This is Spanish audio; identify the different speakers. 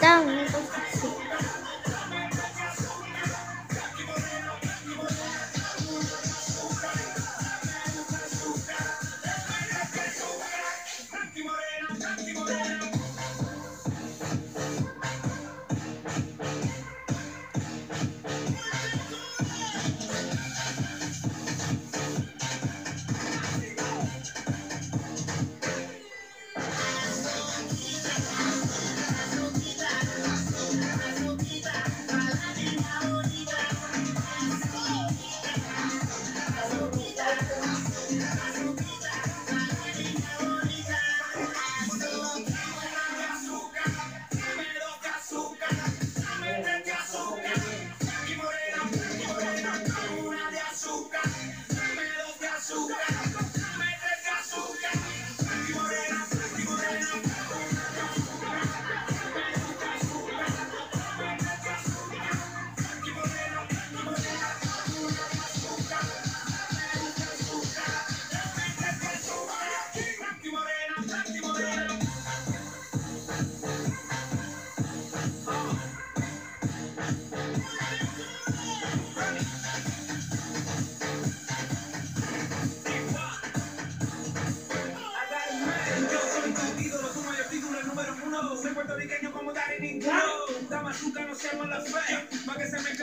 Speaker 1: Down. machuca no seamos la fea, pa' que se me